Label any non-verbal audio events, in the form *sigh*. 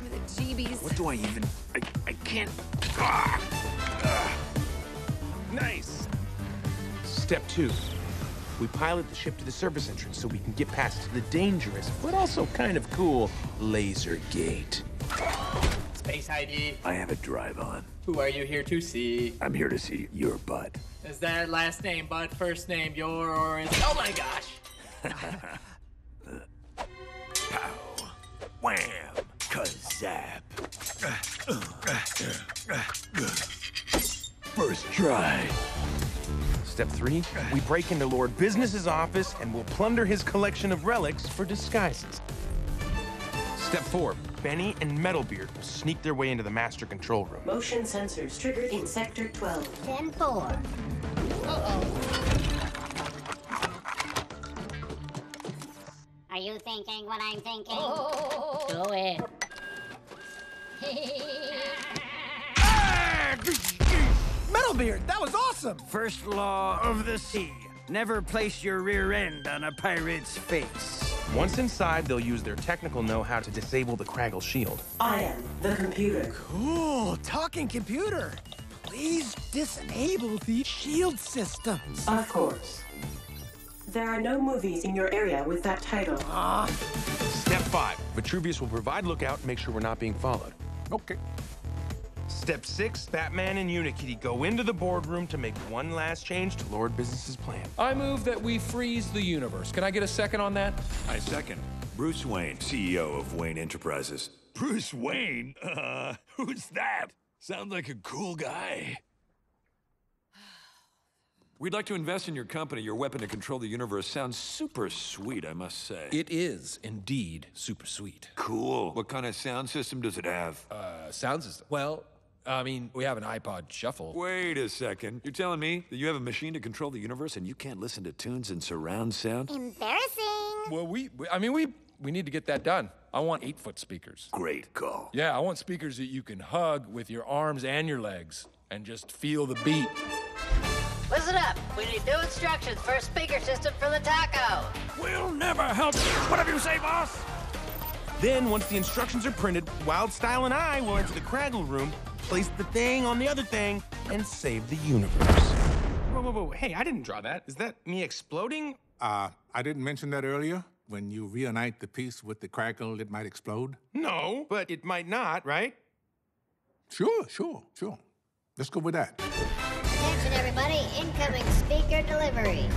gives me the jeebies. What do I even... I, I can't... Ah! Ah! Nice. Step two. We pilot the ship to the service entrance so we can get past the dangerous, but also kind of cool, laser gate. Space ID. I have a drive on. Who are you here to see? I'm here to see your butt. Is that last name Bud, first name your, or is... Oh my gosh! *laughs* Pow. Wham. Kazap. First try. Step three, we break into Lord Business's office and we'll plunder his collection of relics for disguises. Step four, Benny and Metalbeard will sneak their way into the master control room. Motion sensors triggered in Sector 12. 10 4. Are you thinking what I'm thinking? Oh. Go ahead. Metalbeard, that was awesome! First law of the sea. Never place your rear end on a pirate's face. Once inside, they'll use their technical know-how to disable the Kragle shield. I am the computer. Cool, talking computer. Please disable the shield systems. Of course. There are no movies in your area with that title. Ah, Step five, Vitruvius will provide lookout and make sure we're not being followed. Okay. Step six, Batman and Unikitty go into the boardroom to make one last change to Lord Business's plan. I move that we freeze the universe. Can I get a second on that? I second. Bruce Wayne, CEO of Wayne Enterprises. Bruce Wayne? *laughs* Uh, who's that? Sounds like a cool guy. We'd like to invest in your company. Your weapon to control the universe sounds super sweet, I must say. It is indeed super sweet. cool. What kind of sound system does it have? Uh, sound system. Well, I mean, we have an iPod Shuffle. Wait a second. You're telling me that you have a machine to control the universe and you can't listen to tunes in surround sound? Embarrassing. Well, we, we I mean, we we need to get that done. I want eight foot speakers. Great call. Yeah, I want speakers that you can hug with your arms and your legs and just feel the beat. Listen up. We need new instructions for a speaker system for the taco. We'll never help you. Whatever you say, boss. Then, once the instructions are printed, Wildstyle and I will enter the Kragle room, place the thing on the other thing, and save the universe. Whoa, whoa, whoa. Hey, I didn't draw that. Is that me exploding? Uh, I didn't mention that earlier. When you reunite the piece with the Kragle, it might explode. No, but it might not, right? Sure, sure, sure. Let's go with that. Attention, everybody. Incoming speaker delivery.